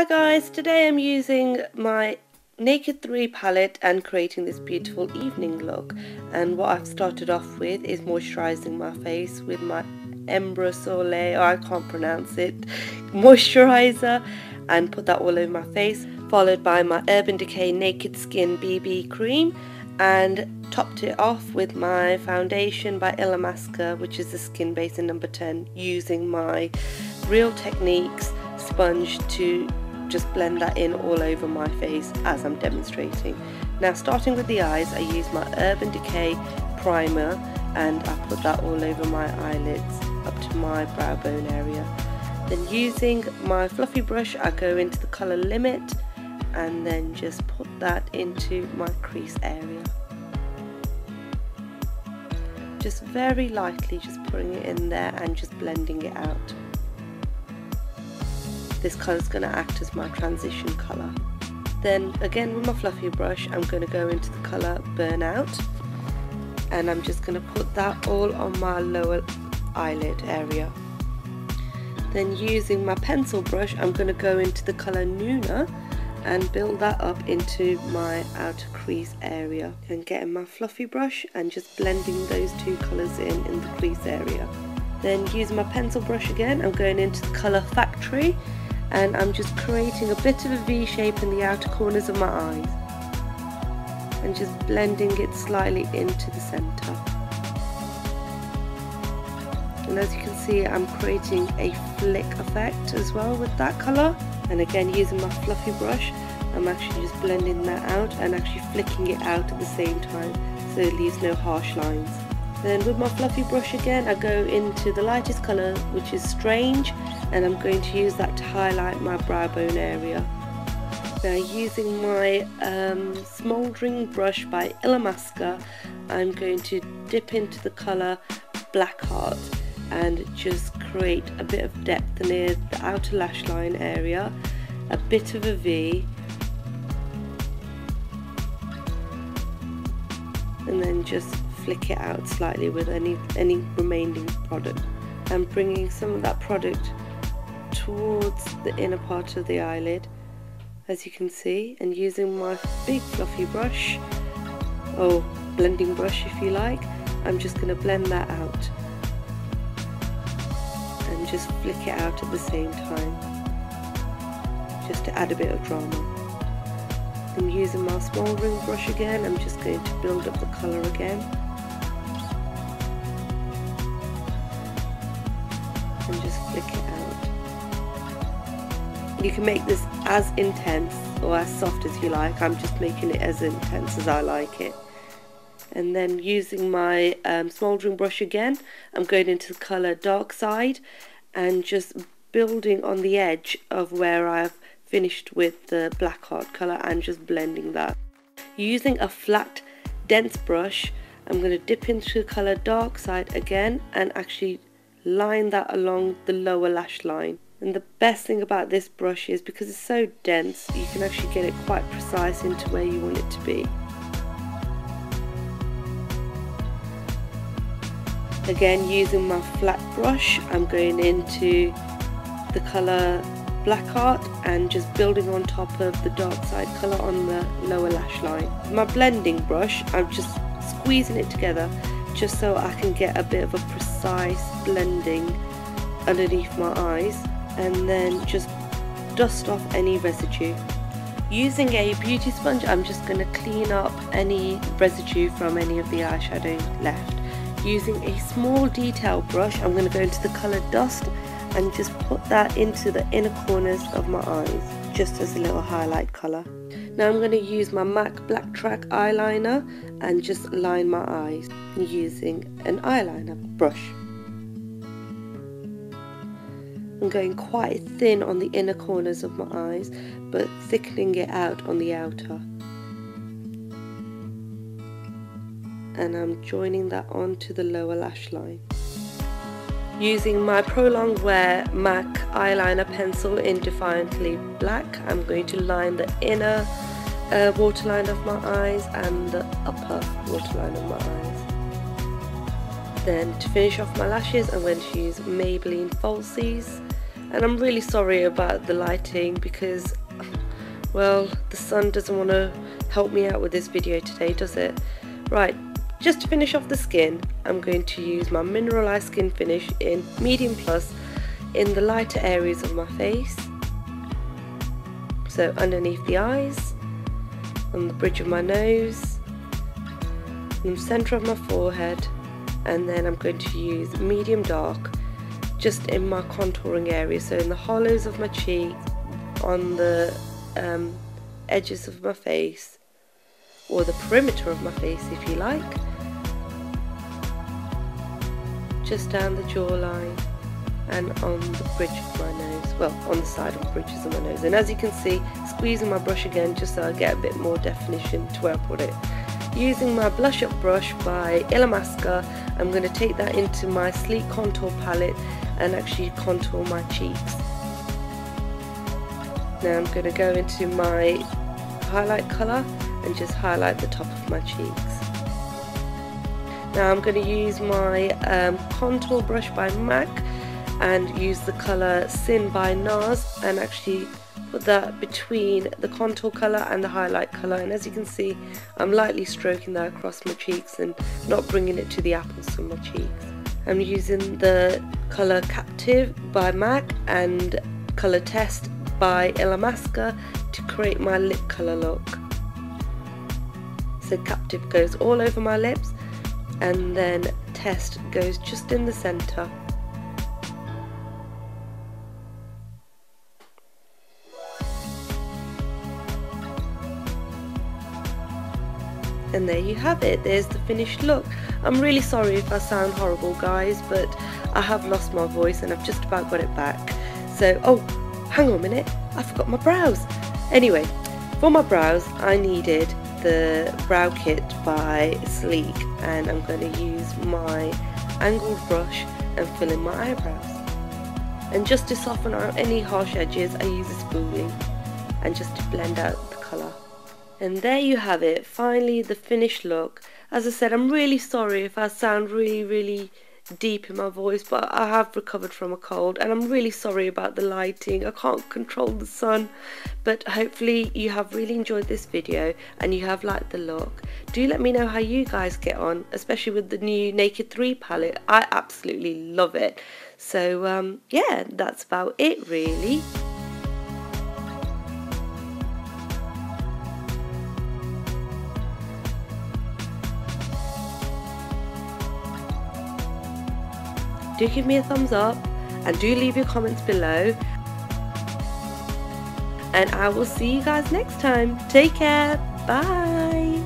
Hi guys, today I'm using my Naked 3 palette and creating this beautiful evening look. And what I've started off with is moisturising my face with my Embra Soleil, I can't pronounce it, moisturiser and put that all over my face followed by my Urban Decay Naked Skin BB cream and topped it off with my foundation by Illamasqua which is the skin base in number 10 using my Real Techniques sponge to just blend that in all over my face as I'm demonstrating. Now starting with the eyes, I use my Urban Decay primer and I put that all over my eyelids up to my brow bone area. Then using my fluffy brush, I go into the colour limit and then just put that into my crease area. Just very lightly just putting it in there and just blending it out this colour is going to act as my transition colour. Then again with my fluffy brush I'm going to go into the colour Burnout and I'm just going to put that all on my lower eyelid area. Then using my pencil brush I'm going to go into the colour Nooner and build that up into my outer crease area and getting my fluffy brush and just blending those two colours in in the crease area. Then using my pencil brush again I'm going into the colour Factory and I'm just creating a bit of a V shape in the outer corners of my eyes and just blending it slightly into the centre. And as you can see I'm creating a flick effect as well with that colour and again using my fluffy brush I'm actually just blending that out and actually flicking it out at the same time so it leaves no harsh lines. Then with my fluffy brush again I go into the lightest colour which is Strange and I'm going to use that to highlight my brow bone area. Now using my um, smouldering brush by Illamasqua I'm going to dip into the colour Blackheart and just create a bit of depth near the outer lash line area, a bit of a V and then just flick it out slightly with any, any remaining product. I'm bringing some of that product towards the inner part of the eyelid as you can see and using my big fluffy brush or blending brush if you like I'm just going to blend that out and just flick it out at the same time just to add a bit of drama. I'm using my smouldering brush again. I'm just going to build up the colour again. And just flick it out you can make this as intense or as soft as you like. I'm just making it as intense as I like it. And then using my um, smouldering brush again, I'm going into the colour Dark Side and just building on the edge of where I've finished with the Blackheart colour and just blending that. Using a flat dense brush, I'm going to dip into the colour Dark Side again and actually line that along the lower lash line. And the best thing about this brush is because it's so dense, you can actually get it quite precise into where you want it to be. Again, using my flat brush, I'm going into the colour Blackheart and just building on top of the dark side colour on the lower lash line. My blending brush, I'm just squeezing it together just so I can get a bit of a precise blending underneath my eyes and then just dust off any residue. Using a beauty sponge I'm just going to clean up any residue from any of the eyeshadow left. Using a small detail brush I'm going to go into the colour Dust and just put that into the inner corners of my eyes just as a little highlight colour. Now I'm going to use my MAC Black Track eyeliner and just line my eyes using an eyeliner brush. I'm going quite thin on the inner corners of my eyes but thickening it out on the outer and I'm joining that onto the lower lash line. Using my Prolong Wear MAC eyeliner pencil in Defiantly Black I'm going to line the inner uh, waterline of my eyes and the upper waterline of my eyes. Then to finish off my lashes I'm going to use Maybelline Falsies and I'm really sorry about the lighting because well the sun doesn't want to help me out with this video today does it? Right just to finish off the skin I'm going to use my mineralized skin finish in medium plus in the lighter areas of my face. So underneath the eyes on the bridge of my nose in the center of my forehead and then I'm going to use medium dark just in my contouring area so in the hollows of my cheeks on the um, edges of my face or the perimeter of my face if you like. Just down the jawline and on the bridge of my nose well on the side of the bridges of my nose. And as you can see squeezing my brush again just so I get a bit more definition to where I put it. Using my blush up brush by Illamasqua I'm going to take that into my sleek contour palette and actually contour my cheeks. Now I'm going to go into my highlight colour and just highlight the top of my cheeks. Now I'm going to use my um, contour brush by MAC and use the colour Sin by NARS and actually put that between the contour colour and the highlight colour and as you can see I'm lightly stroking that across my cheeks and not bringing it to the apples of my cheeks. I'm using the colour Captive by MAC and colour Test by Illamasqua to create my lip colour look. So Captive goes all over my lips and then Test goes just in the centre and there you have it. There's the finished look. I'm really sorry if I sound horrible guys but I have lost my voice and I've just about got it back. So oh hang on a minute. I forgot my brows. Anyway for my brows I needed the brow kit by Sleek and I'm going to use my angled brush and fill in my eyebrows. And just to soften out any harsh edges I use a spoolie and just to blend out and there you have it, finally the finished look. As I said, I'm really sorry if I sound really, really deep in my voice, but I have recovered from a cold and I'm really sorry about the lighting. I can't control the sun, but hopefully you have really enjoyed this video and you have liked the look. Do let me know how you guys get on, especially with the new Naked 3 palette. I absolutely love it. So um, yeah, that's about it really. Do give me a thumbs up and do leave your comments below. And I will see you guys next time. Take care. Bye.